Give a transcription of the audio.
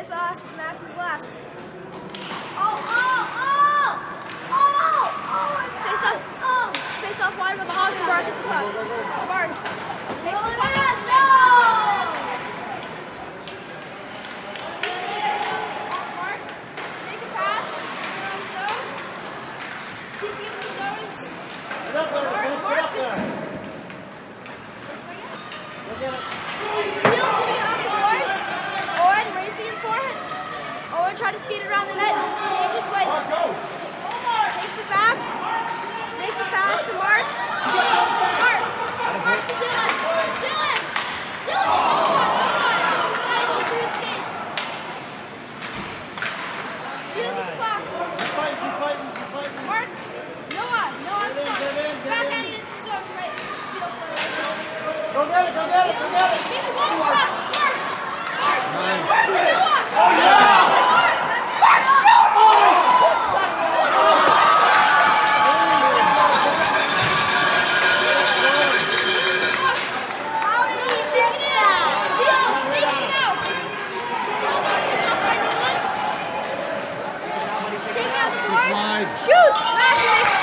Face off to Max's left. Oh, oh, oh! Oh! Oh! Face off. Oh! Face off wide with the Hawks. Marcus the puck. Mark. Take the pass. No! Mark. Make a pass. Zone. Keep it in the zones. Get up there, Mark, Vince, Mark get up is- there. Go get it. Seals Trying to skate around the net. Changes way. Takes it back. Makes a pass to Mark. Mark. Mark to Dylan. Dylan. Dylan. The. Mark. Noah. Noah's Get in, clock. get in, get Back in. heading into zone. Right. Seal player. Go get it, go get it, go get it. Make a long pass. Shoot.